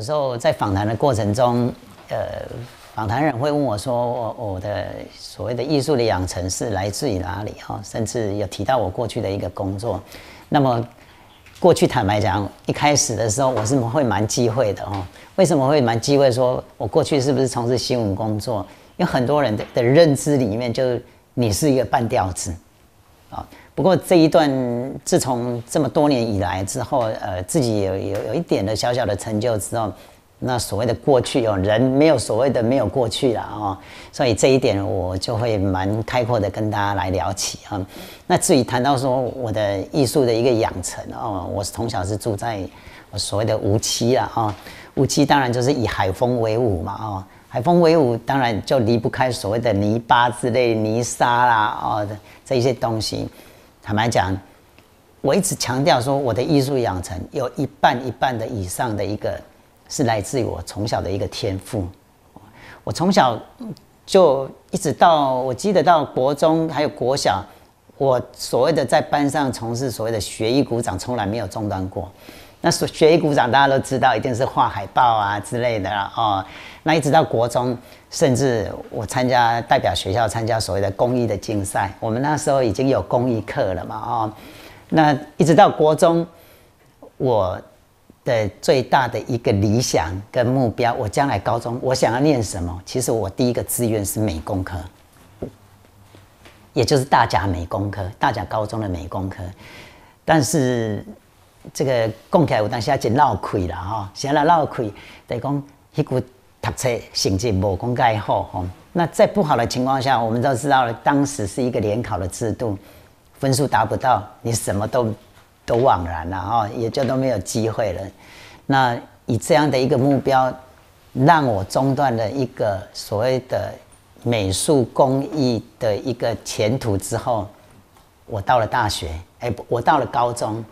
有时候在访谈的过程中，呃，访谈人会问我说：“我我的所谓的艺术的养成是来自于哪里？”哈，甚至有提到我过去的一个工作。那么过去坦白讲，一开始的时候我是会蛮忌讳的哦。为什么会蛮忌讳？说我过去是不是从事新闻工作？因为很多人的的认知里面，就你是一个半吊子啊。不过这一段，自从这么多年以来之后，呃，自己有有有一点的小小的成就之后，那所谓的过去哦，人没有所谓的没有过去了哦，所以这一点我就会蛮开阔的跟大家来聊起啊。那至于谈到说我的艺术的一个养成哦，我从小是住在我所谓的无期啊，啊，无期当然就是以海风为伍嘛啊，海风为伍当然就离不开所谓的泥巴之类泥沙啦哦这一些东西。坦白讲，我一直强调说，我的艺术养成有一半一半的以上的一个是来自于我从小的一个天赋。我从小就一直到我记得到国中还有国小，我所谓的在班上从事所谓的学艺鼓掌，从来没有中断过。那学艺鼓掌大家都知道，一定是画海报啊之类的啦。哦，那一直到国中。甚至我参加代表学校参加所谓的公益的竞赛，我们那时候已经有公益课了嘛，哦，那一直到国中，我的最大的一个理想跟目标，我将来高中我想要念什么？其实我第一个志愿是美工科，也就是大甲美工科，大甲高中的美工科。但是这个讲起来，我当时就闹亏了哈，现在闹亏，等于讲一股。读册成绩无公盖好吼，那在不好的情况下，我们都知道了，当时是一个联考的制度，分数达不到，你什么都都枉然了哈，也就都没有机会了。那以这样的一个目标，让我中断了一个所谓的美术工艺的一个前途之后，我到了大学，哎，我到了高中，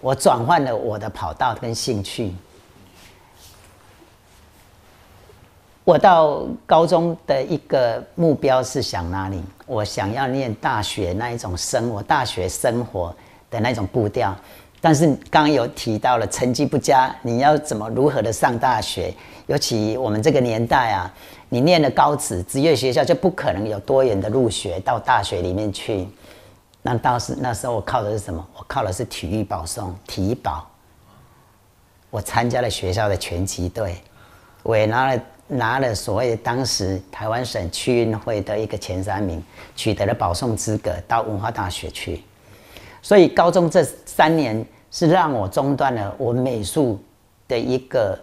我转换了我的跑道跟兴趣。我到高中的一个目标是想哪里？我想要念大学那一种生活，大学生活的那种步调。但是刚有提到了成绩不佳，你要怎么如何的上大学？尤其我们这个年代啊，你念了高职职业学校就不可能有多元的入学到大学里面去。那当时那时候我靠的是什么？我靠的是体育保送，体保。我参加了学校的拳击队，我也拿了。拿了所谓当时台湾省区运会的一个前三名，取得了保送资格到文化大学去。所以高中这三年是让我中断了我美术的一个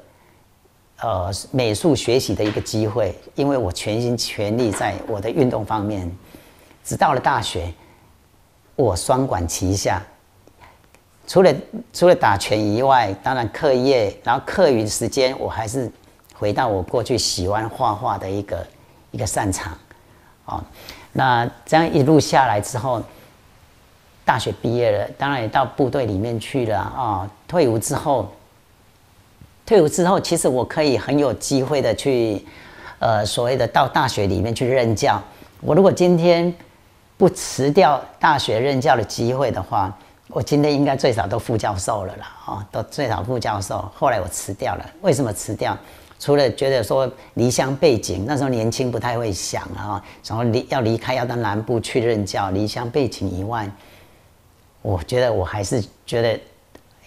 呃美术学习的一个机会，因为我全心全力在我的运动方面。直到了大学，我双管齐下，除了除了打拳以外，当然课业，然后课余时间我还是。回到我过去喜欢画画的一个一个擅长，哦，那这样一路下来之后，大学毕业了，当然也到部队里面去了啊。退伍之后，退伍之后，其实我可以很有机会的去，呃，所谓的到大学里面去任教。我如果今天不辞掉大学任教的机会的话，我今天应该最少都副教授了啦，哦，都最少副教授。后来我辞掉了，为什么辞掉？除了觉得说离乡背景，那时候年轻不太会想啊，然后离要离开要到南部去任教，离乡背景以外，我觉得我还是觉得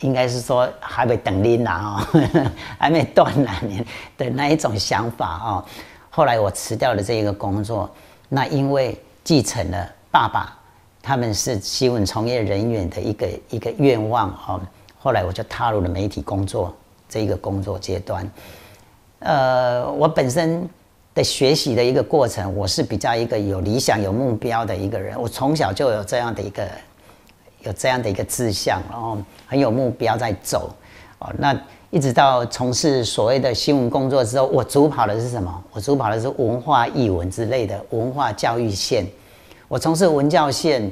应该是说还没等您啊，还没断哪年的那一种想法啊。后来我辞掉了这一个工作，那因为继承了爸爸他们是新闻从业人员的一个一个愿望哦，后来我就踏入了媒体工作这一个工作阶段。呃，我本身的学习的一个过程，我是比较一个有理想、有目标的一个人。我从小就有这样的一个有这样的一个志向，然后很有目标在走。哦，那一直到从事所谓的新闻工作之后，我主跑的是什么？我主跑的是文化译文之类的文化教育线。我从事文教线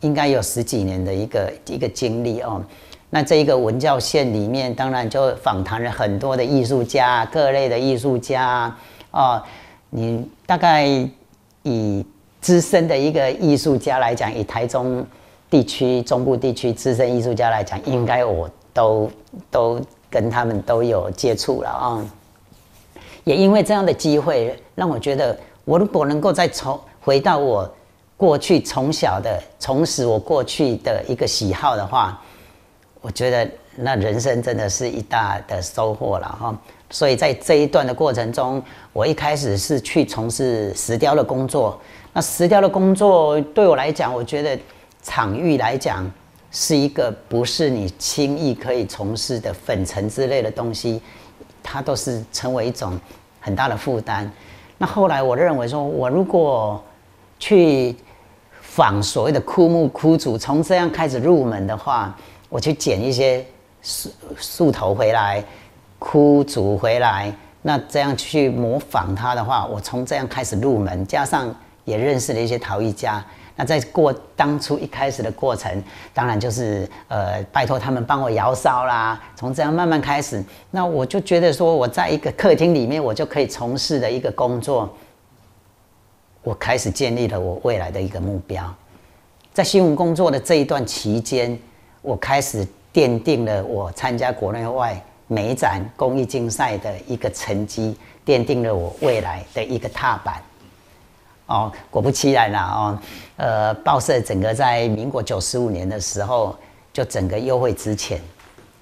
应该有十几年的一个一个经历哦。那这一个文教线里面，当然就访谈了很多的艺术家，各类的艺术家哦。你大概以资深的一个艺术家来讲，以台中地区中部地区资深艺术家来讲，应该我都都跟他们都有接触了啊。也因为这样的机会，让我觉得，我如果能够再重回到我过去从小的重拾我过去的一个喜好的话，我觉得那人生真的是一大的收获了哈。所以在这一段的过程中，我一开始是去从事石雕的工作。那石雕的工作对我来讲，我觉得场域来讲是一个不是你轻易可以从事的粉尘之类的东西，它都是成为一种很大的负担。那后来我认为说，我如果去仿所谓的枯木枯竹，从这样开始入门的话，我去捡一些树树头回来。枯竹回来，那这样去模仿它的话，我从这样开始入门，加上也认识了一些陶艺家。那在过当初一开始的过程，当然就是呃拜托他们帮我窑烧啦。从这样慢慢开始，那我就觉得说我在一个客厅里面，我就可以从事的一个工作，我开始建立了我未来的一个目标。在新闻工作的这一段期间，我开始奠定了我参加国内外。美展公益竞赛的一个成绩，奠定了我未来的一个踏板。哦，果不其然啦，哦，呃，报社整个在民国九十五年的时候，就整个优惠之前，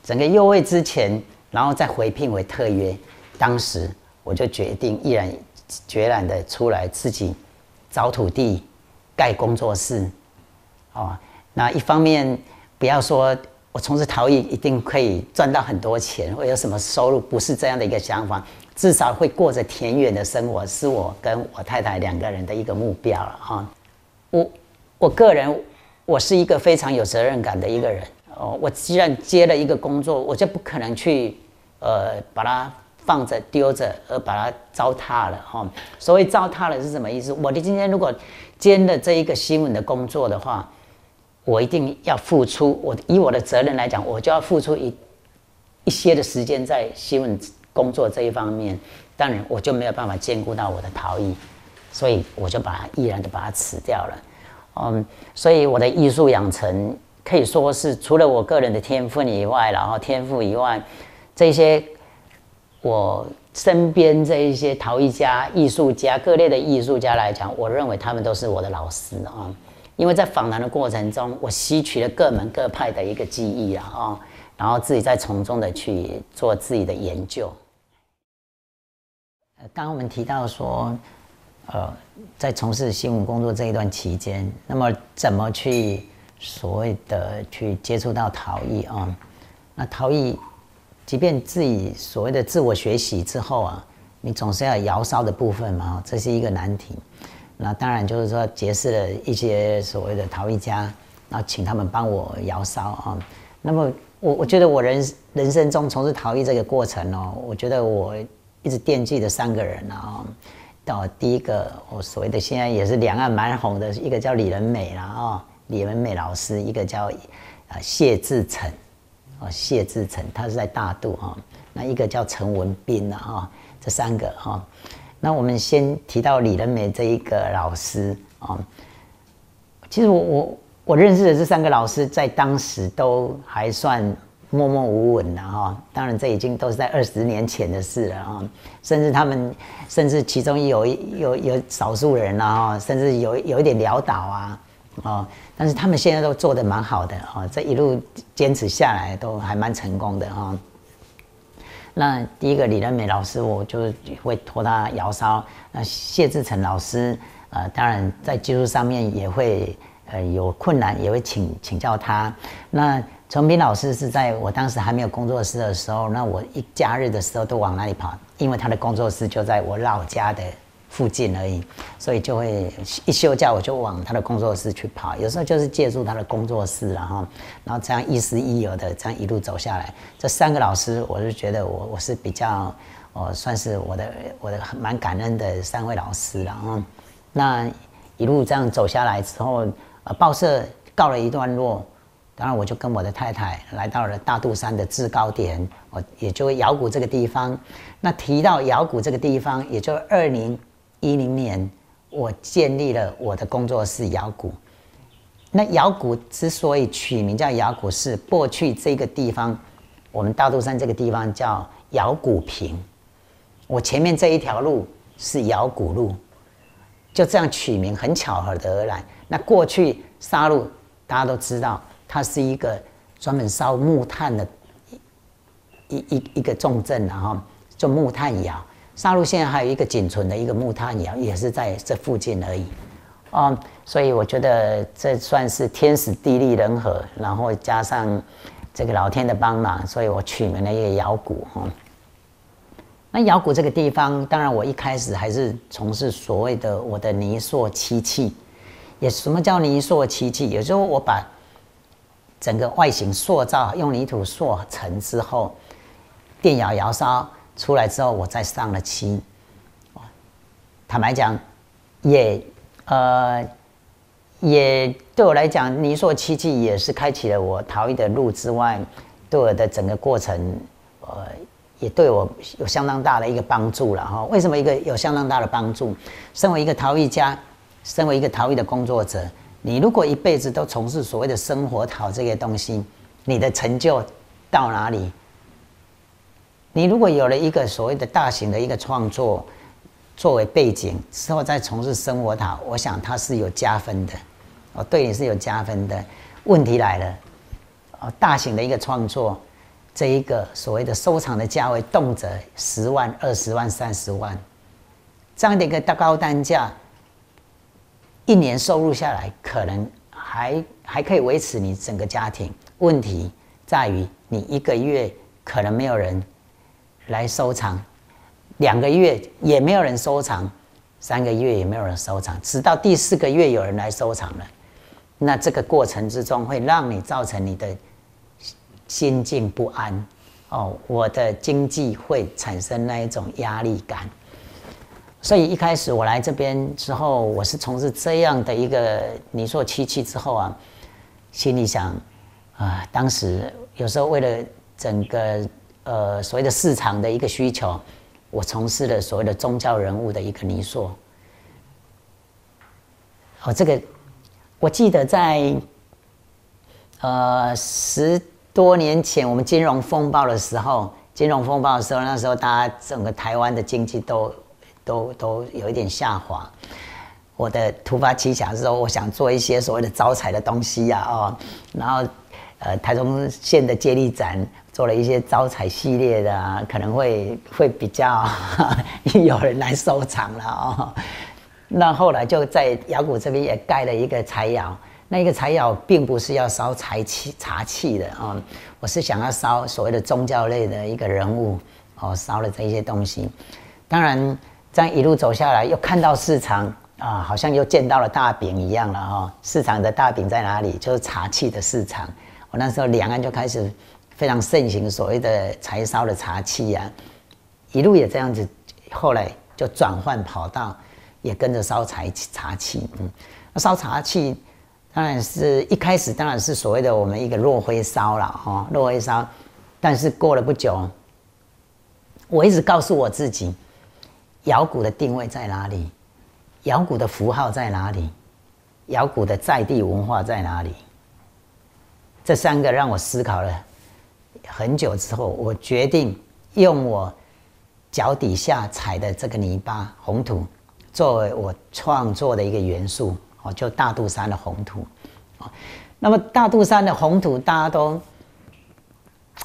整个优惠之前，然后再回聘为特约。当时我就决定毅然决然的出来自己找土地盖工作室。哦，那一方面不要说。我从事陶艺一定可以赚到很多钱，会有什么收入？不是这样的一个想法，至少会过着田园的生活，是我跟我太太两个人的一个目标了哈。我我个人，我是一个非常有责任感的一个人哦。我既然接了一个工作，我就不可能去呃把它放着丢着，而把它糟蹋了哈。所谓糟蹋了是什么意思？我的今天如果兼了这一个新闻的工作的话。我一定要付出，我以我的责任来讲，我就要付出一一些的时间在新闻工作这一方面。当然，我就没有办法兼顾到我的陶艺，所以我就把它毅然的把它辞掉了。嗯，所以我的艺术养成可以说是除了我个人的天赋以外，然后天赋以外，这些我身边这一些陶艺家、艺术家、各类的艺术家来讲，我认为他们都是我的老师啊。因为在访谈的过程中，我吸取了各门各派的一个记忆啊，哦，然后自己再从中的去做自己的研究。呃，刚我们提到说，呃，在从事新闻工作这一段期间，那么怎么去所谓的去接触到陶艺啊？那陶艺，即便自己所谓的自我学习之后啊，你总是要窑烧的部分嘛，这是一个难题。那当然就是说结识了一些所谓的陶艺家，然后请他们帮我窑烧啊。那么我我觉得我人人生中从事陶艺这个过程哦，我觉得我一直惦记的三个人啊。到第一个我所谓的现在也是两岸蛮红的一个叫李仁美了啊，李仁美老师，一个叫啊谢志成，哦谢志成，他是在大渡哈。那一个叫陈文斌了哈，这三个哈。那我们先提到李仁美这一个老师啊，其实我我我认识的这三个老师，在当时都还算默默无闻的哈。当然，这已经都是在二十年前的事了啊。甚至他们，甚至其中有一有有少数人啊，甚至有有一点潦倒啊，哦。但是他们现在都做的蛮好的啊，这一路坚持下来都还蛮成功的哈。那第一个李仁美老师，我就会托他窑烧。那谢志成老师，呃，当然在技术上面也会呃有困难，也会请请教他。那陈斌老师是在我当时还没有工作室的时候，那我一假日的时候都往那里跑，因为他的工作室就在我老家的。附近而已，所以就会一休假我就往他的工作室去跑，有时候就是借助他的工作室，然后，然后这样亦师亦友的这样一路走下来。这三个老师，我是觉得我我是比较，我算是我的我的蛮感恩的三位老师然后，那一路这样走下来之后，呃，报社告了一段落，当然我就跟我的太太来到了大肚山的制高点，我也就瑶谷这个地方。那提到瑶谷这个地方，也就二零。一零年，我建立了我的工作室窑谷。那窑谷之所以取名叫窑谷，是过去这个地方我们大肚山这个地方叫瑶谷坪，我前面这一条路是瑶谷路，就这样取名，很巧合的而来。那过去沙鹿大家都知道，它是一个专门烧木炭的一一一个重镇，然后就木炭窑。沙鹿现在还有一个仅存的一个木炭窑，也是在这附近而已。哦，所以我觉得这算是天时地利人和，然后加上这个老天的帮忙，所以我取名了一个窑谷哈。那窑谷这个地方，当然我一开始还是从事所谓的我的泥塑漆器。也什么叫泥塑漆器？也就是我把整个外形塑造，用泥土塑成之后，电窑窑烧出来之后，我再上了漆。坦白讲，也。呃，也对我来讲，泥塑奇迹也是开启了我陶艺的路之外，对我的整个过程，呃，也对我有相当大的一个帮助了哈。为什么一个有相当大的帮助？身为一个陶艺家，身为一个陶艺的工作者，你如果一辈子都从事所谓的生活陶这些东西，你的成就到哪里？你如果有了一个所谓的大型的一个创作。作为背景之后再从事生活塔，我想它是有加分的，哦，对你是有加分的。问题来了，哦，大型的一个创作，这一个所谓的收藏的价位，动辄十万、二十万、三十万，这样的一个大高单价，一年收入下来，可能还还可以维持你整个家庭。问题在于，你一个月可能没有人来收藏。两个月也没有人收藏，三个月也没有人收藏，直到第四个月有人来收藏了。那这个过程之中会让你造成你的心境不安哦，我的经济会产生那一种压力感。所以一开始我来这边之后，我是从事这样的一个泥塑漆器之后啊，心里想啊，当时有时候为了整个呃所谓的市场的一个需求。我从事了所谓的宗教人物的一个泥塑。哦，这个我记得在呃十多年前，我们金融风暴的时候，金融风暴的时候，那时候大家整个台湾的经济都都都有一点下滑。我的突发奇想是说，我想做一些所谓的招财的东西呀，哦，然后呃台中县的接力展。做了一些招财系列的啊，可能会会比较 有人来收藏了哦。那后来就在窑谷这边也盖了一个柴窑，那一个柴窑并不是要烧柴气茶器的啊，我是想要烧所谓的宗教类的一个人物哦，烧了这些东西。当然，这样一路走下来，又看到市场啊，好像又见到了大饼一样了哈。市场的大饼在哪里？就是茶器的市场。我那时候两岸就开始。非常盛行所谓的柴烧的茶器呀，一路也这样子，后来就转换跑道，也跟着烧柴茶器。嗯，烧茶器当然是一开始当然是所谓的我们一个落灰烧了哈，落灰烧。但是过了不久，我一直告诉我自己，窑谷的定位在哪里？窑谷的符号在哪里？窑谷的在地文化在哪里？这三个让我思考了。很久之后，我决定用我脚底下踩的这个泥巴红土作为我创作的一个元素哦，就大肚山的红土啊。那么大肚山的红土，大家都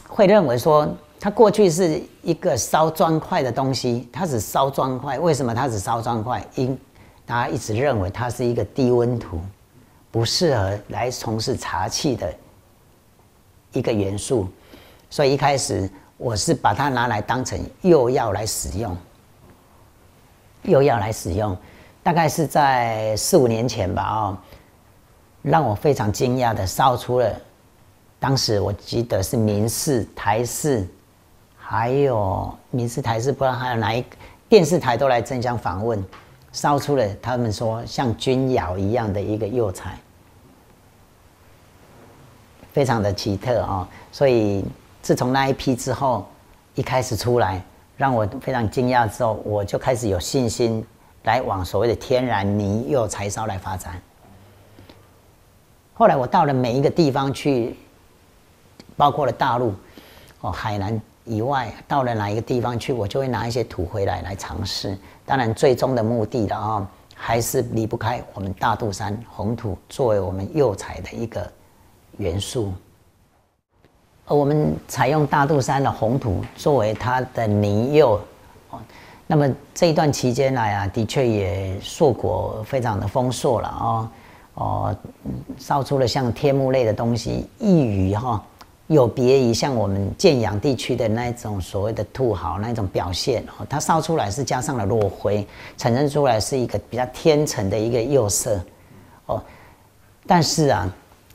会认为说，它过去是一个烧砖块的东西，它只烧砖块。为什么它只烧砖块？因大家一直认为它是一个低温土，不适合来从事茶器的一个元素。所以一开始我是把它拿来当成釉药来使用，釉药来使用，大概是在四五年前吧，哦，让我非常惊讶的烧出了，当时我记得是民视、台视，还有民视、台视，不知道还有哪一电视台都来争相访问，烧出了他们说像钧窑一样的一个釉彩，非常的奇特啊，所以。自从那一批之后，一开始出来让我非常惊讶之后，我就开始有信心来往所谓的天然泥釉柴烧来发展。后来我到了每一个地方去，包括了大陆，哦，海南以外到了哪一个地方去，我就会拿一些土回来来尝试。当然，最终的目的的啊，还是离不开我们大肚山红土作为我们釉彩的一个元素。而我们采用大肚山的红土作为它的泥釉，哦，那么这一段期间来啊，的确也硕果非常的丰硕了啊，哦，烧出了像天目类的东西，异于哈，有别于像我们建阳地区的那种所谓的兔毫那种表现哦，它烧出来是加上了落灰，产生出来是一个比较天成的一个釉色，哦，但是啊，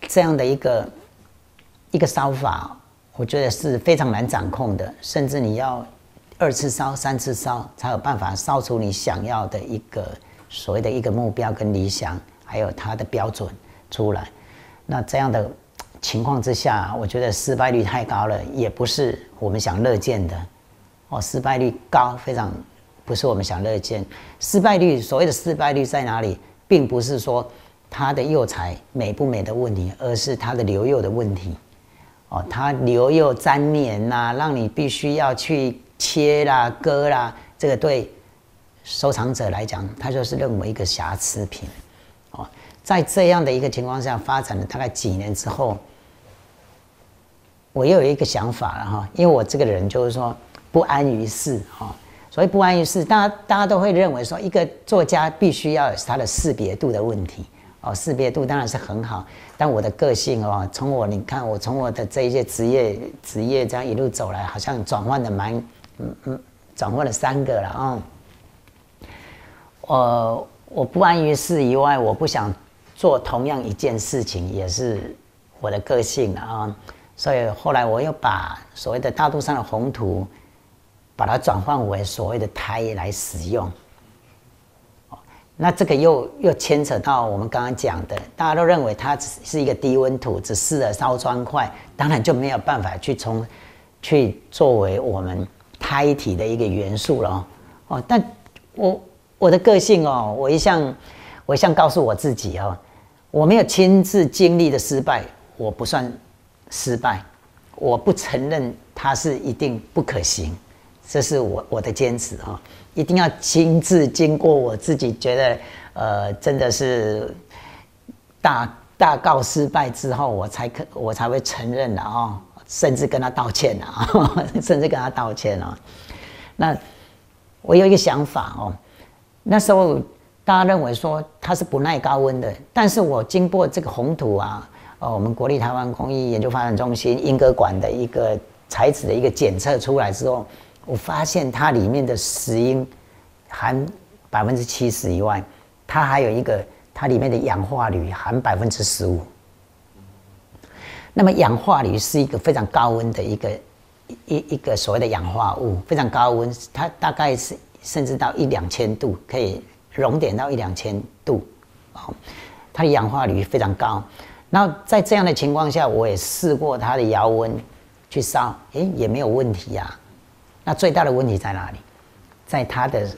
这样的一个一个烧法。我觉得是非常难掌控的，甚至你要二次烧、三次烧，才有办法烧出你想要的一个所谓的一个目标跟理想，还有它的标准出来。那这样的情况之下，我觉得失败率太高了，也不是我们想乐见的。哦，失败率高，非常不是我们想乐见。失败率所谓的失败率在哪里，并不是说它的釉彩美不美的问题，而是它的留釉的问题。哦，它留又粘黏呐，让你必须要去切啦、割啦，这个对收藏者来讲，他就是认为一个瑕疵品。哦，在这样的一个情况下，发展了大概几年之后，我又有一个想法了哈，因为我这个人就是说不安于世哈，所以不安于世，大家大家都会认为说，一个作家必须要有他的识别度的问题。哦，识别度当然是很好，但我的个性哦，从我你看我从我的这一些职业职业这样一路走来，好像转换的蛮嗯嗯，转换了三个了啊。呃，我不安于世以外，我不想做同样一件事情，也是我的个性啊。所以后来我又把所谓的大肚上的红土，把它转换为所谓的胎来使用。那这个又又牵扯到我们刚刚讲的，大家都认为它只是一个低温土，只适合烧砖块，当然就没有办法去从去作为我们胎体的一个元素了哦。但我我的个性哦，我一向我一向告诉我自己哦，我没有亲自经历的失败，我不算失败，我不承认它是一定不可行，这是我我的坚持哦。一定要亲自经过，我自己觉得，呃，真的是大大告失败之后，我才可我才会承认的哦，甚至跟他道歉啊，甚至跟他道歉啊。那我有一个想法哦，那时候大家认为说它是不耐高温的，但是我经过这个红土啊，哦，我们国立台湾工艺研究发展中心英歌馆的一个材质的一个检测出来之后。我发现它里面的石英含百分之七十以外，它还有一个它里面的氧化铝含百分之十五。那么氧化铝是一个非常高温的一个一一个所谓的氧化物，非常高温，它大概是甚至到一两千度，可以熔点到一两千度，哦，它的氧化铝非常高。那在这样的情况下，我也试过它的窑温去烧，诶，也没有问题呀。那最大的问题在哪里？在它的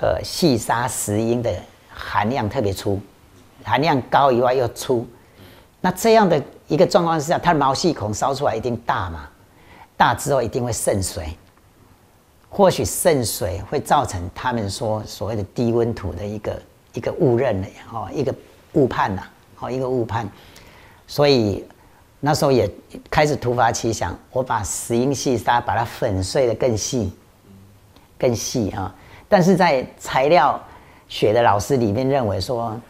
呃细砂石英的含量特别粗，含量高以外又粗。那这样的一个状况之下，它的毛细孔烧出来一定大嘛？大之后一定会渗水，或许渗水会造成他们说所谓的低温土的一个一个误认了哦，一个误判呐，哦，一个误判。所以。那时候也开始突发奇想，我把石英细砂把它粉碎的更细，更细啊！但是在材料学的老师里面认为说，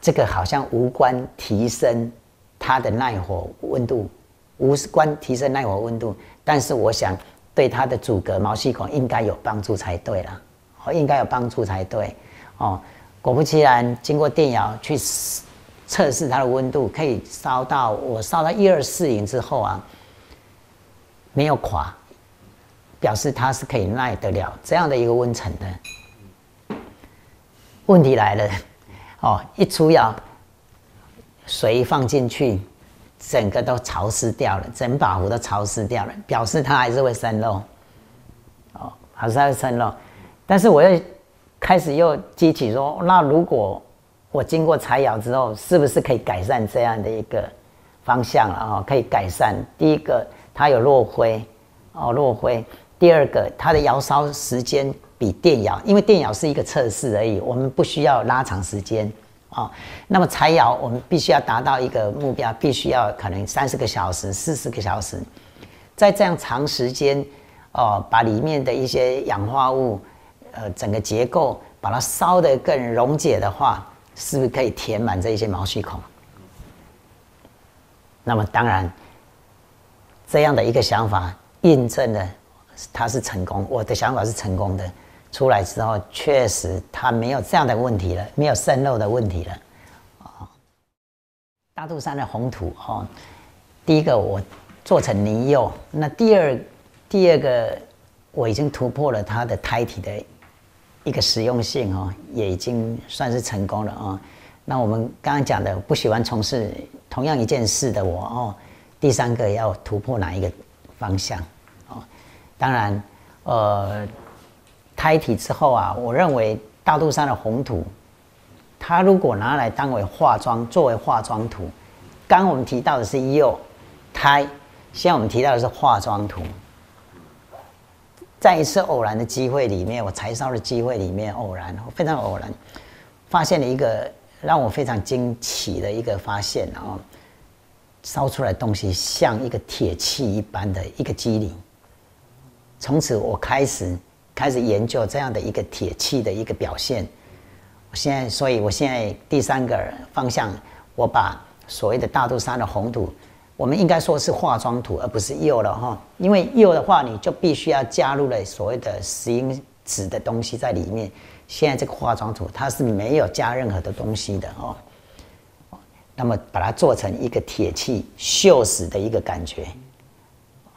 这个好像无关提升它的耐火温度，无关提升耐火温度。但是我想对它的阻隔毛细孔应该有帮助才对了，哦，应该有帮助才对哦。果不其然，经过电窑去。测试它的温度可以烧到我烧到一二四零之后啊，没有垮，表示它是可以耐得了这样的一个温层的。问题来了，哦，一出窑，水放进去，整个都潮湿掉了，整把壶都潮湿掉了，表示它还是会生漏，哦，还是会生漏。但是我又开始又激起说，那如果我经过柴窑之后，是不是可以改善这样的一个方向了啊？可以改善。第一个，它有落灰，哦落灰。第二个，它的窑烧时间比电窑，因为电窑是一个测试而已，我们不需要拉长时间哦。那么柴窑，我们必须要达到一个目标，必须要可能三十个小时、四十个小时，在这样长时间哦，把里面的一些氧化物，呃，整个结构把它烧得更溶解的话，是不是可以填满这一些毛细孔？那么当然，这样的一个想法印证了。它是成功，我的想法是成功的。出来之后，确实它没有这样的问题了，没有渗漏的问题了。啊，大肚山的红土哈，第一个我做成泥釉，那第二第二个我已经突破了它的胎体的一个实用性哦，也已经算是成功了啊。那我们刚刚讲的不喜欢从事同样一件事的我哦，第三个要突破哪一个方向哦？当然，呃，胎体之后啊，我认为大肚山的红土，它如果拿来当为化妆，作为化妆土，刚我们提到的是釉胎，现在我们提到的是化妆土。在一次偶然的机会里面，我柴烧的机会里面，偶然非常偶然，发现了一个让我非常惊奇的一个发现啊，烧出来东西像一个铁器一般的一个机灵。从此我开始开始研究这样的一个铁器的一个表现。现在，所以我现在第三个方向，我把所谓的大肚山的红土，我们应该说是化妆土，而不是釉了哈。因为釉的话，你就必须要加入了所谓的石英纸的东西在里面。现在这个化妆土，它是没有加任何的东西的哦。那么把它做成一个铁器锈蚀的一个感觉，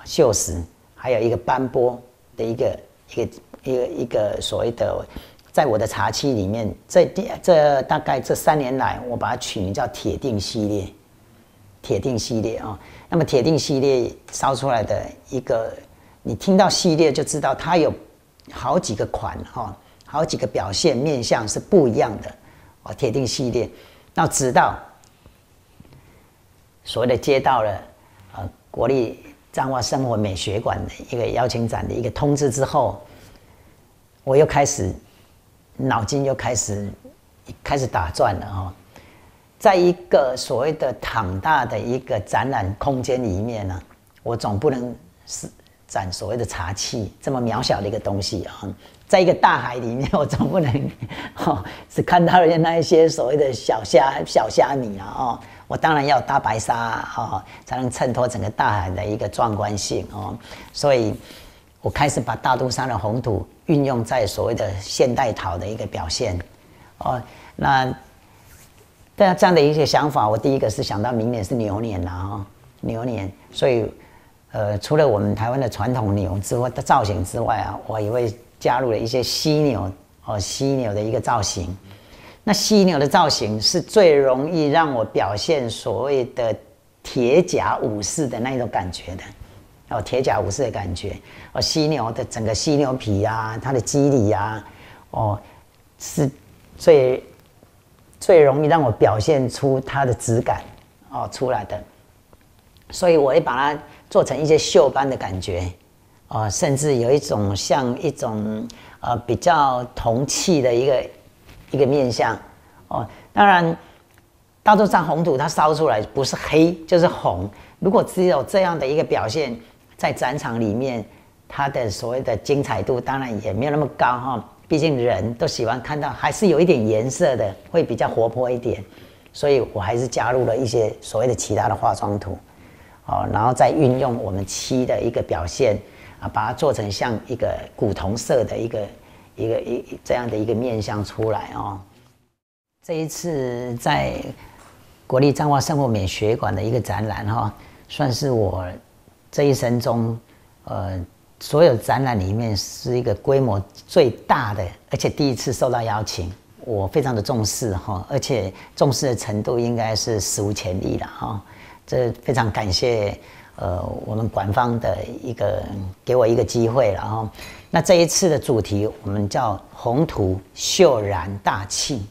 锈蚀。还有一个斑驳的一个一个一个一个所谓的，在我的茶器里面，这第这大概这三年来，我把它取名叫铁定系列，铁定系列啊。那么铁定系列烧出来的一个，你听到系列就知道它有好几个款哈，好几个表现面相是不一样的哦。铁定系列，那直到所谓的接到了呃国立。彰化生活美学馆的一个邀请展的一个通知之后，我又开始脑筋又开始开始打转了哈，在一个所谓的躺大的一个展览空间里面呢，我总不能是展所谓的茶器这么渺小的一个东西啊，在一个大海里面，我总不能哈只看到人家那一些所谓的小虾小虾米啊哦。我当然要大白鲨哦，才能衬托整个大海的一个壮观性哦。所以，我开始把大都山的红土运用在所谓的现代陶的一个表现哦。那，对啊，这样的一些想法，我第一个是想到明年是牛年了哈，牛年。所以，呃，除了我们台湾的传统牛之外的造型之外啊，我也会加入了一些犀牛哦，犀牛的一个造型。那犀牛的造型是最容易让我表现所谓的铁甲武士的那一种感觉的，哦，铁甲武士的感觉，哦，犀牛的整个犀牛皮啊，它的肌理啊，哦，是最最容易让我表现出它的质感哦出来的，所以我会把它做成一些锈斑的感觉，哦，甚至有一种像一种呃比较铜器的一个。一个面相哦，当然，大肚山红土它烧出来不是黑就是红。如果只有这样的一个表现，在展场里面，它的所谓的精彩度当然也没有那么高哈。毕竟人都喜欢看到还是有一点颜色的，会比较活泼一点。所以我还是加入了一些所谓的其他的化妆图，哦，然后再运用我们漆的一个表现啊，把它做成像一个古铜色的一个。一个一这样的一个面相出来哦，这一次在国立彰化生活美学馆的一个展览哈，算是我这一生中呃所有展览里面是一个规模最大的，而且第一次受到邀请，我非常的重视哈，而且重视的程度应该是史无前例了哈，这非常感谢。呃，我们馆方的一个给我一个机会了哈。那这一次的主题我们叫“红土秀然大气”。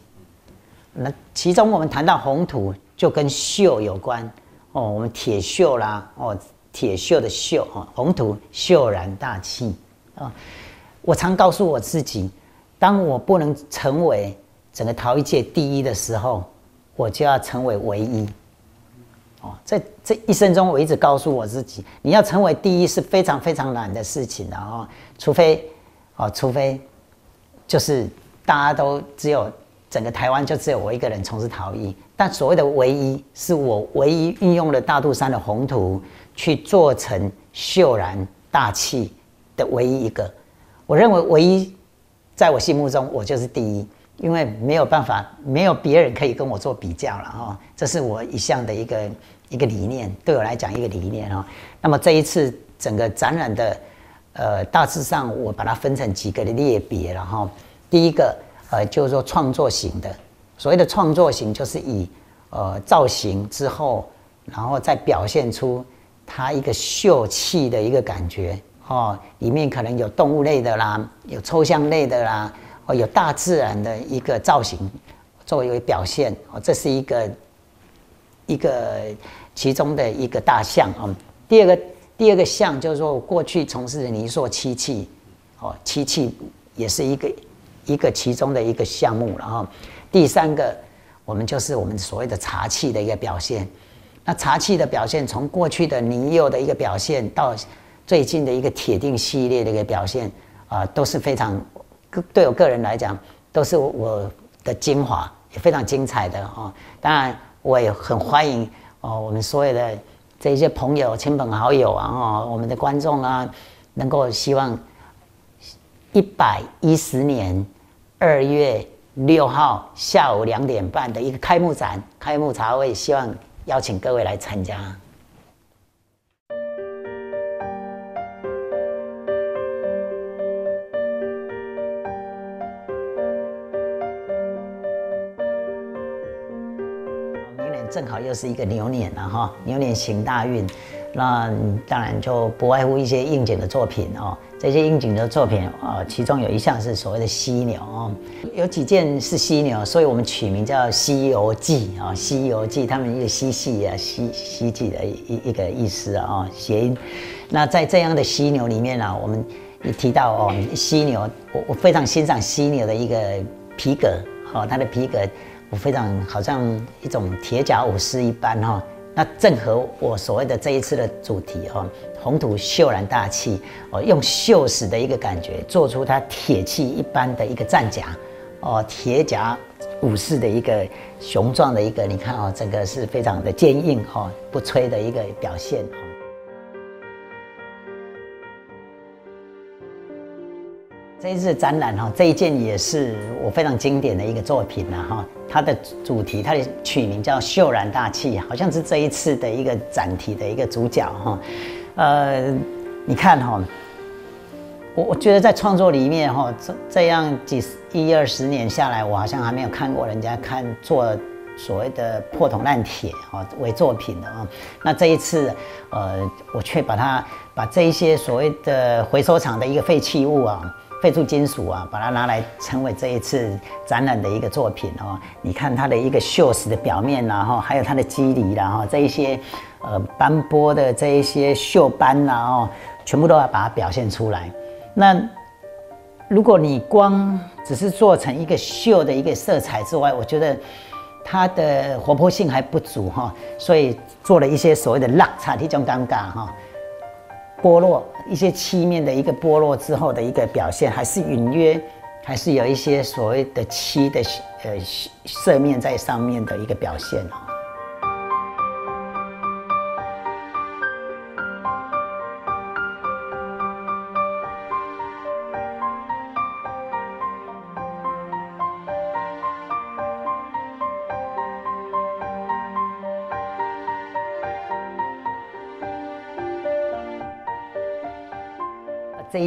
那其中我们谈到红土，就跟锈有关哦。我们铁锈啦，哦，铁锈的锈啊，宏图秀然大气啊！我常告诉我自己，当我不能成为整个陶艺界第一的时候，我就要成为唯一。哦，在这一生中，我一直告诉我自己，你要成为第一是非常非常难的事情的哦，除非哦，除非就是大家都只有整个台湾就只有我一个人从事陶艺，但所谓的唯一，是我唯一运用了大肚山的红土去做成秀然大气的唯一一个。我认为唯一，在我心目中，我就是第一。因为没有办法，没有别人可以跟我做比较了哈，这是我一向的一个一个理念，对我来讲一个理念哈。那么这一次整个展览的，呃，大致上我把它分成几个的类别了哈。第一个，呃，就是说创作型的，所谓的创作型就是以呃造型之后，然后再表现出它一个秀气的一个感觉哦，里面可能有动物类的啦，有抽象类的啦。哦，有大自然的一个造型作为一个表现哦，这是一个一个其中的一个大项啊。第二个第二个项就是说，我过去从事的泥塑漆器哦，漆器也是一个一个其中的一个项目了哈。第三个，我们就是我们所谓的茶器的一个表现。那茶器的表现，从过去的泥釉的一个表现，到最近的一个铁定系列的一个表现啊，都是非常。对我个人来讲，都是我的精华，也非常精彩的哦。当然，我也很欢迎哦，我们所有的这些朋友、亲朋好友啊，哦，我们的观众啊，能够希望一百一十年二月六号下午两点半的一个开幕展、开幕茶会，希望邀请各位来参加。明年正好又是一个牛年了哈，牛年行大运，那当然就不外乎一些应景的作品哦。这些应景的作品啊，其中有一项是所谓的犀牛哦，有几件是犀牛，所以我们取名叫《西游记》啊，《西游记》他们一个嬉戏啊，西西记的一一个意思啊，谐音。那在这样的犀牛里面呢，我们也提到哦，犀牛，我我非常欣赏犀牛的一个皮革，哦，它的皮革。我非常好像一种铁甲武士一般哈，那正合我所谓的这一次的主题哈，红土秀然大气哦，用锈蚀的一个感觉做出它铁器一般的一个战甲哦，铁甲武士的一个雄壮的一个，你看哦，整个是非常的坚硬哈，不摧的一个表现。这一次展览哈，这一件也是我非常经典的一个作品了哈。它的主题，它的取名叫“秀然大气”，好像是这一次的一个展题的一个主角哈。呃，你看哈，我我觉得在创作里面哈，这这样几一二十年下来，我好像还没有看过人家看做所谓的破铜烂铁哈为作品的啊。那这一次，呃，我却把它把这一些所谓的回收厂的一个废弃物啊。废铸金属啊，把它拿来成为这一次展览的一个作品哦。你看它的一个锈蚀的表面然后还有它的肌理然后这一些呃斑驳的这一些锈斑然后全部都要把它表现出来。那如果你光只是做成一个锈的一个色彩之外，我觉得它的活泼性还不足哈，所以做了一些所谓的落差，这种尴尬哈。剥落一些漆面的一个剥落之后的一个表现，还是隐约，还是有一些所谓的漆的呃色面在上面的一个表现哦。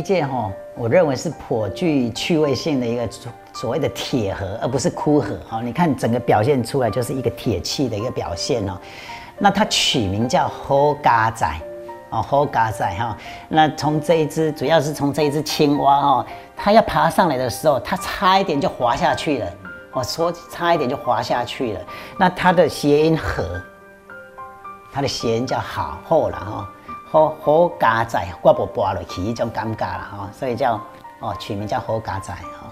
一件哈，我认为是颇具趣味性的一个所谓的铁盒，而不是枯盒哈。你看整个表现出来就是一个铁器的一个表现哦。那它取名叫猴嘎仔哦，猴嘎仔哈。那从这一只，主要是从这一只青蛙哈，它要爬上来的时候，它差一点就滑下去了。我说差一点就滑下去了。那它的谐音盒，它的谐音叫好后了哈。好好家仔，我无拔落去，一种尴尬啦哈，所以叫哦取名叫好家仔哈。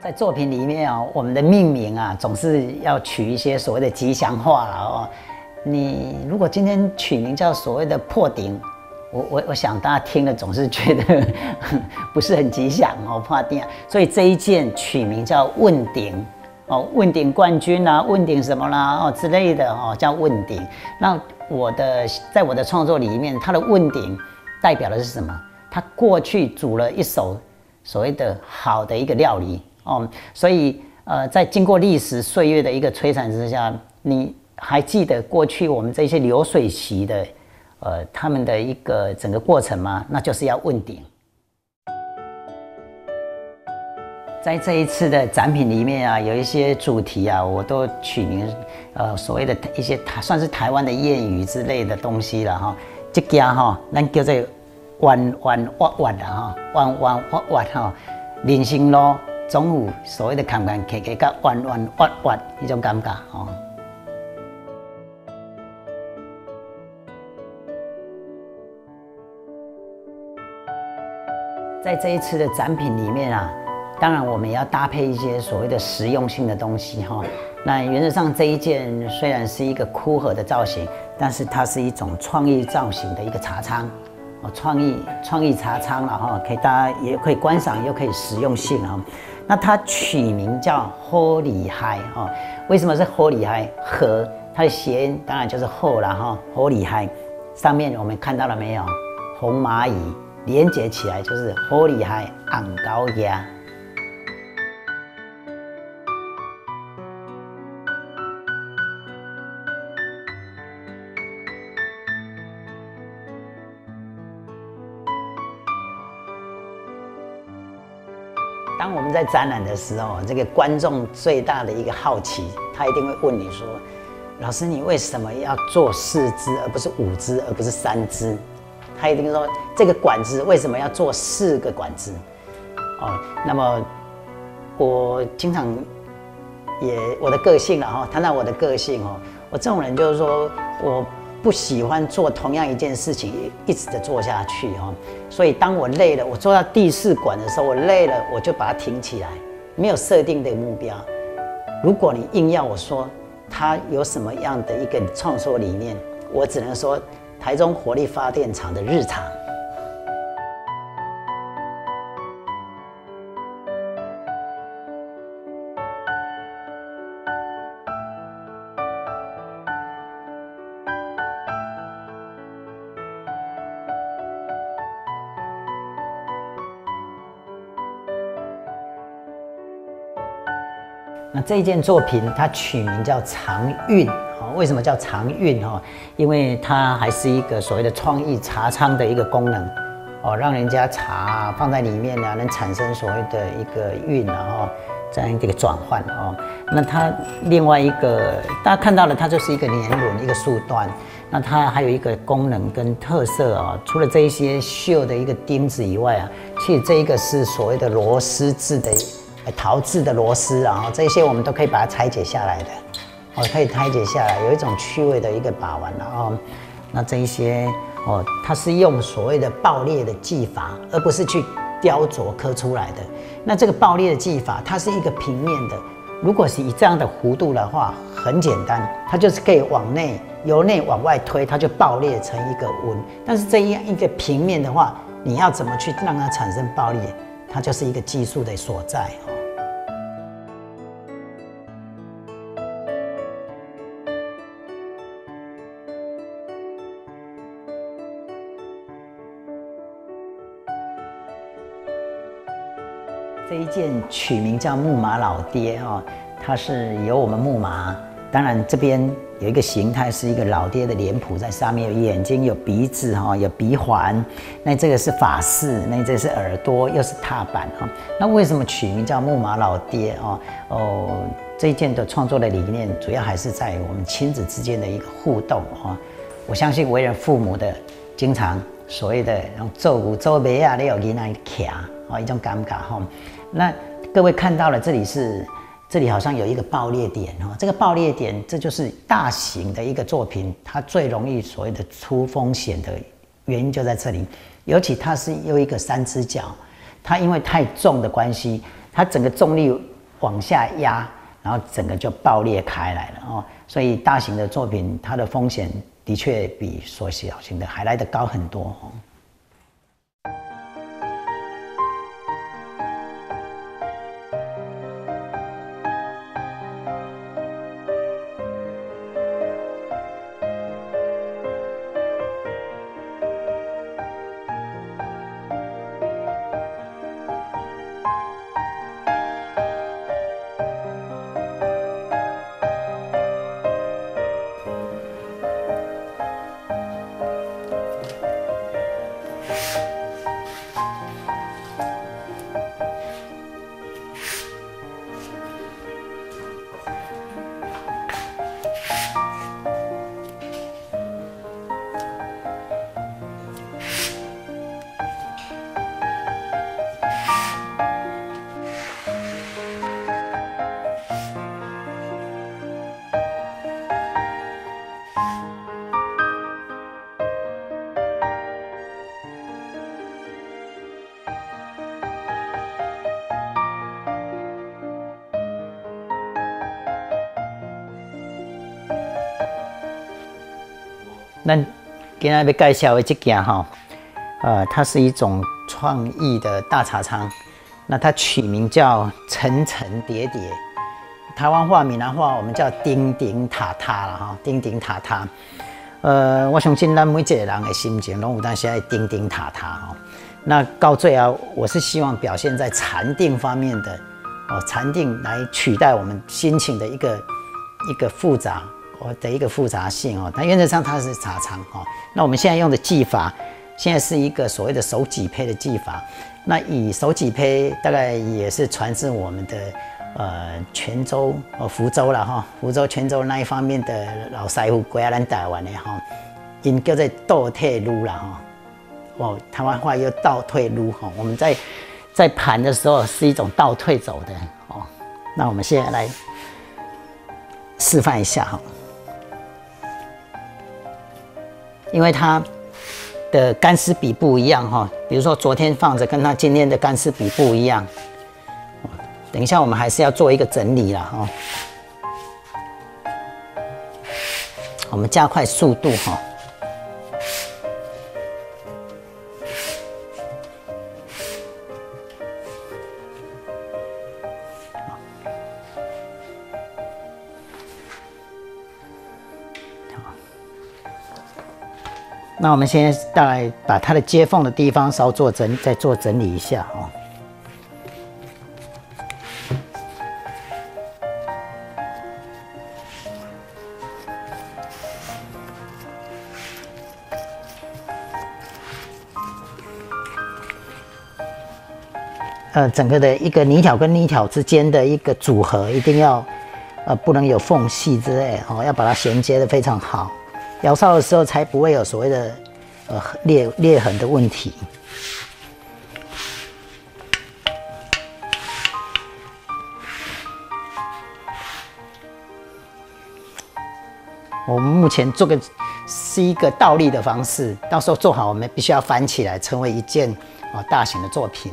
在作品里面啊，我们的命名啊，总是要取一些所谓的吉祥话了哦。你如果今天取名叫所谓的破顶，我我我想大家听了总是觉得 不是很吉祥哦，破顶。所以这一件取名叫问鼎哦，问鼎冠军啊，问鼎什么啦哦之类的哦，叫问鼎。那我的在我的创作里面，它的问鼎代表的是什么？他过去煮了一手所谓的好的一个料理。哦，所以呃，在经过历史岁月的一个摧残之下，你还记得过去我们这些流水席的呃他们的一个整个过程吗？那就是要问鼎。在这一次的展品里面啊，有一些主题啊，我都取名呃所谓的一些台算是台湾的谚语之类的东西了哈。这家哈，咱叫做弯弯弯弯的哈，弯弯弯弯哈，人生路。总有所谓的坎坎坷坷、甲弯弯弯弯一种感觉哦。在这一次的展品里面啊，当然我们也要搭配一些所谓的实用性的东西哈。那原则上这一件虽然是一个枯荷的造型，但是它是一种创意造型的一个茶仓哦，创意创意茶仓了哈，可以大家也可以观赏，又可以实用性啊。那它取名叫“荷里嗨”哈，为什么是“荷里嗨”？荷它的谐音当然就是“后”了哈，“荷里嗨”上面我们看到了没有？红蚂蚁连接起来就是“荷里嗨”昂高压。在展览的时候，这个观众最大的一个好奇，他一定会问你说：“老师，你为什么要做四支而不是五支，而不是三支？”他一定说：“这个管子为什么要做四个管子？”哦，那么我经常也我的个性了哈，谈到我的个性哦，我这种人就是说我。不喜欢做同样一件事情一直的做下去哈，所以当我累了，我做到第四管的时候，我累了，我就把它停起来，没有设定的目标。如果你硬要我说他有什么样的一个创作理念，我只能说台中火力发电厂的日常。这件作品，它取名叫长韵哦。为什么叫长韵哈？因为它还是一个所谓的创意茶仓的一个功能哦，让人家茶放在里面呢，能产生所谓的一个韵，然后这样一个转换哦。那它另外一个大家看到了，它就是一个年轮，一个树段。那它还有一个功能跟特色啊，除了这一些绣的一个钉子以外啊，其实这一个是所谓的螺丝制的。陶制的螺丝啊，这些我们都可以把它拆解下来的，哦，可以拆解下来，有一种趣味的一个把玩了哦。那这一些哦，它是用所谓的爆裂的技法，而不是去雕琢刻出来的。那这个爆裂的技法，它是一个平面的，如果是以这样的弧度的话，很简单，它就是可以往内由内往外推，它就爆裂成一个纹。但是这样一个平面的话，你要怎么去让它产生爆裂？它就是一个技术的所在哦。这一件取名叫木马老爹哈，它是由我们木马，当然这边有一个形态是一个老爹的脸谱在上面，有眼睛，有鼻子哈，有鼻环，那这个是法式，那这是耳朵，又是踏板哈。那为什么取名叫木马老爹啊？哦，这一件的创作的理念主要还是在我们亲子之间的一个互动哈。我相信为人父母的，经常所谓的做骨做眉啊，你有囡仔卡哦，一种尴尬哈。那各位看到了，这里是这里好像有一个爆裂点哦，这个爆裂点，这就是大型的一个作品，它最容易所谓的出风险的原因就在这里。尤其它是有一个三只脚，它因为太重的关系，它整个重力往下压，然后整个就爆裂开来了哦。所以大型的作品，它的风险的确比所小型的还来得高很多那今天要介绍的这件哈，呃，它是一种创意的大茶仓，那它取名叫层层叠叠，台湾话、闽南话我们叫叮叮塔塔了哈，叮叮塔塔。呃，我相信咱每一个人的心情拢有当时爱叮叮塔塔哈。那到最后，我是希望表现在禅定方面的哦，禅定来取代我们心情的一个一个复杂。我的一个复杂性哦，它原则上它是茶仓哦。那我们现在用的技法，现在是一个所谓的手挤胚的技法。那以手挤胚大概也是传自我们的呃泉州哦福州了哈，福州泉州那一方面的老师傅过来咱台湾的哈，因叫做倒退撸了哈。哦，台湾话又倒退撸哈。我们在在盘的时候是一种倒退走的哦。那我们现在来示范一下哈。因为它的干湿比不一样哈，比如说昨天放着，跟它今天的干湿比不一样。等一下我们还是要做一个整理了哈，我们加快速度哈。那我们现在大概把它的接缝的地方稍做整，再做整理一下哦。呃，整个的一个泥条跟泥条之间的一个组合，一定要呃不能有缝隙之类哦，要把它衔接的非常好。窑烧的时候才不会有所谓的呃裂裂痕的问题。我们目前做个是一个倒立的方式，到时候做好我们必须要翻起来，成为一件啊大型的作品。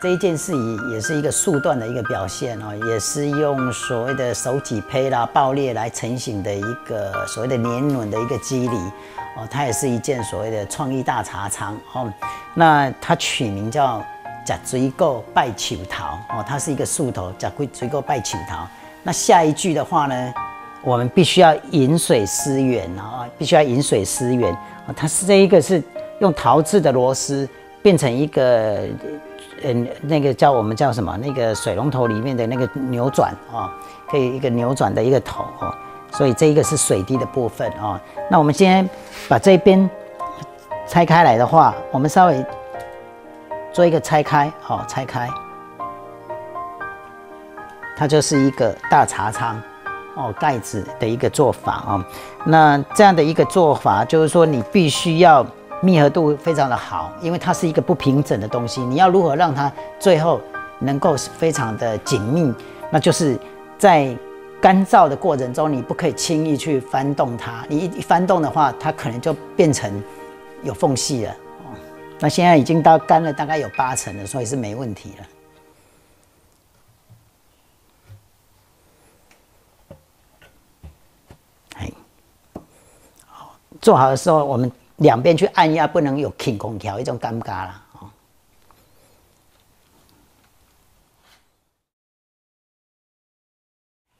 这一件事也也是一个速断的一个表现哦，也是用所谓的手挤胚啦、爆裂来成型的一个所谓的年轮的一个机理哦，它也是一件所谓的创意大茶仓哦。那它取名叫“甲追购拜求桃”哦，它是一个树头，甲追追购拜求桃。那下一句的话呢，我们必须要饮水思源啊，必须要饮水思源啊。它是这一个是用陶制的螺丝变成一个。嗯，那个叫我们叫什么？那个水龙头里面的那个扭转哦，可以一个扭转的一个头哦，所以这一个是水滴的部分哦。那我们先把这边拆开来的话，我们稍微做一个拆开，好，拆开，它就是一个大茶仓哦，盖子的一个做法哦。那这样的一个做法，就是说你必须要密合度非常的好，因为它是一个不平整的东西。你要如何让它最后能够非常的紧密？那就是在干燥的过程中，你不可以轻易去翻动它。你一翻动的话，它可能就变成有缝隙了。那现在已经到干了，大概有八成了，所以是没问题了。做好的时候，我们两边去按压，不能有停空调，一种尴尬了哦。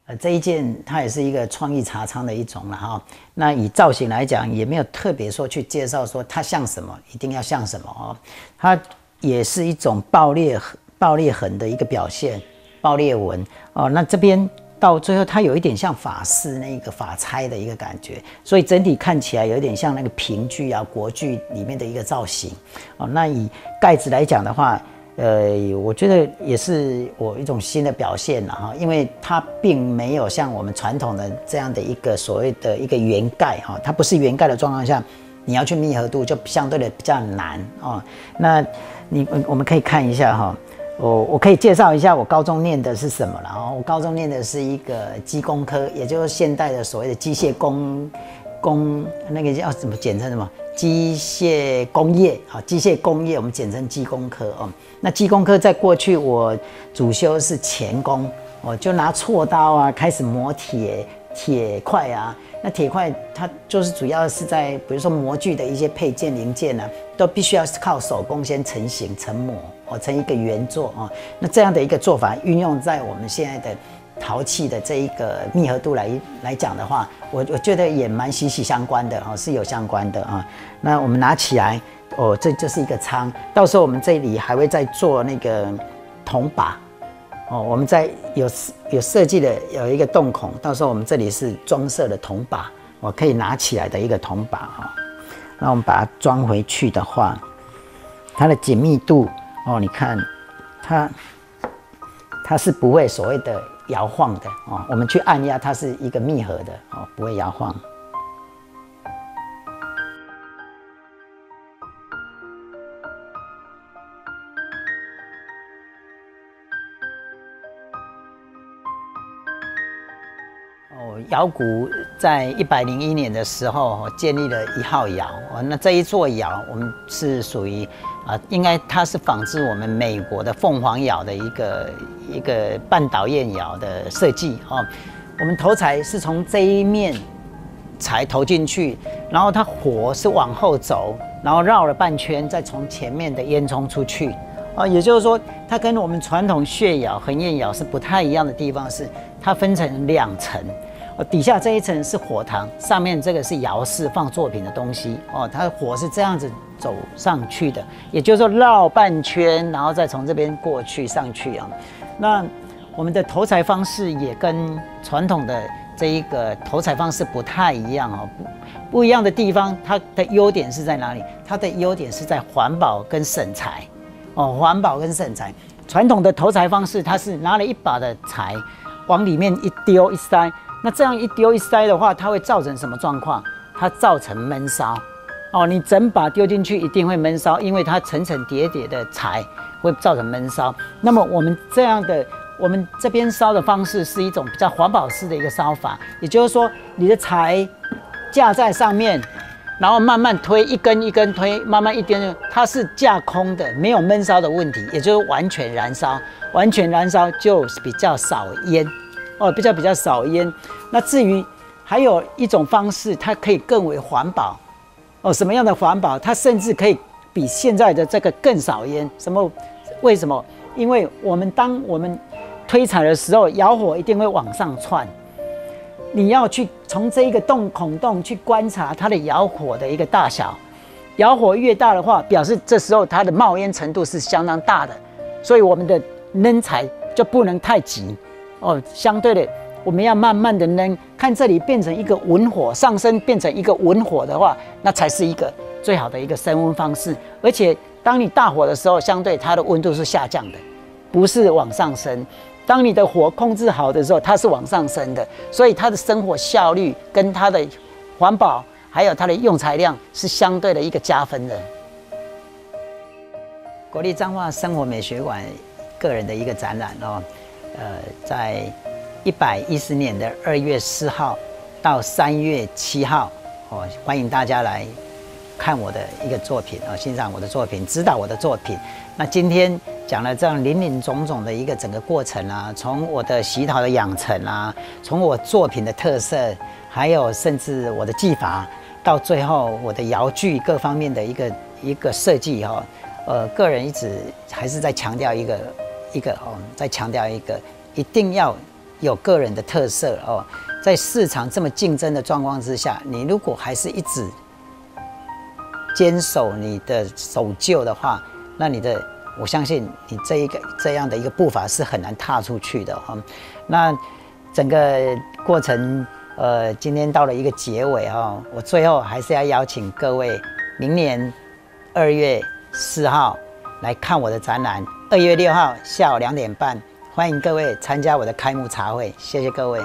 呃，这一件它也是一个创意茶仓的一种了哈。那以造型来讲，也没有特别说去介绍说它像什么，一定要像什么哦。它也是一种爆裂爆裂痕的一个表现，爆裂纹哦。那这边。到最后，它有一点像法式那个法差的一个感觉，所以整体看起来有点像那个评剧啊、国剧里面的一个造型哦。那以盖子来讲的话，呃，我觉得也是我一种新的表现了哈，因为它并没有像我们传统的这样的一个所谓的一个圆盖哈，它不是圆盖的状况下，你要去密合度就相对的比较难哦。那你我们可以看一下哈。我我可以介绍一下我高中念的是什么了哦，我高中念的是一个机工科，也就是现代的所谓的机械工工，那个叫什么简称什么机械工业啊，机械工业我们简称机工科哦。那机工科在过去我主修是钳工，我就拿锉刀啊开始磨铁铁块啊。那铁块它就是主要是在比如说模具的一些配件零件呢，都必须要靠手工先成型成模。哦，成一个原作啊，那这样的一个做法运用在我们现在的陶器的这一个密合度来来讲的话，我我觉得也蛮息息相关的哦，是有相关的啊。那我们拿起来，哦，这就是一个仓，到时候我们这里还会再做那个铜把，哦，我们在有有设计的有一个洞孔，到时候我们这里是装设的铜把，我可以拿起来的一个铜把哈。那我们把它装回去的话，它的紧密度。哦，你看，它它是不会所谓的摇晃的哦。我们去按压，它是一个密合的哦，不会摇晃。窑谷在一百零一年的时候建立了一号窑哦，那这一座窑我们是属于啊，应该它是仿制我们美国的凤凰窑的一个一个半导焰窑的设计哦。我们投材是从这一面才投进去，然后它火是往后走，然后绕了半圈，再从前面的烟囱出去啊。也就是说，它跟我们传统血窑、横焰窑是不太一样的地方是，它分成两层。底下这一层是火塘，上面这个是窑室放作品的东西哦。它的火是这样子走上去的，也就是说绕半圈，然后再从这边过去上去啊。那我们的投材方式也跟传统的这一个投材方式不太一样哦。不不一样的地方，它的优点是在哪里？它的优点是在环保跟省材哦。环保跟省材，传统的投材方式，它是拿了一把的柴往里面一丢一塞。那这样一丢一塞的话，它会造成什么状况？它造成闷烧，哦，你整把丢进去一定会闷烧，因为它层层叠叠的柴会造成闷烧。那么我们这样的，我们这边烧的方式是一种比较环保式的一个烧法，也就是说，你的柴架在上面，然后慢慢推，一根一根推，慢慢一点点，它是架空的，没有闷烧的问题，也就是完全燃烧，完全燃烧就比较少烟。哦，比较比较少烟。那至于还有一种方式，它可以更为环保。哦，什么样的环保？它甚至可以比现在的这个更少烟。什么？为什么？因为我们当我们推踩的时候，窑火一定会往上窜。你要去从这一个洞孔洞去观察它的窑火的一个大小。窑火越大的话，表示这时候它的冒烟程度是相当大的。所以我们的扔柴就不能太急。哦，相对的，我们要慢慢的扔，看这里变成一个文火上升，变成一个文火的话，那才是一个最好的一个升温方式。而且，当你大火的时候，相对它的温度是下降的，不是往上升。当你的火控制好的时候，它是往上升的，所以它的生活效率跟它的环保还有它的用材量是相对的一个加分的。国立彰化生活美学馆个人的一个展览哦，呃，在一百一十年的二月四号到三月七号哦，欢迎大家来看我的一个作品哦，欣赏我的作品，指导我的作品。那今天讲了这样林林总总的一个整个过程啊，从我的洗陶的养成啊，从我作品的特色，还有甚至我的技法，到最后我的窑具各方面的一个一个设计哈。呃，个人一直还是在强调一个一个哦，再强调一个一定要有个人的特色哦。在市场这么竞争的状况之下，你如果还是一直坚守你的守旧的话，那你的我相信你这一个这样的一个步伐是很难踏出去的哈。那整个过程呃，今天到了一个结尾哈，我最后还是要邀请各位明年二月。四号来看我的展览，二月六号下午两点半，欢迎各位参加我的开幕茶会，谢谢各位。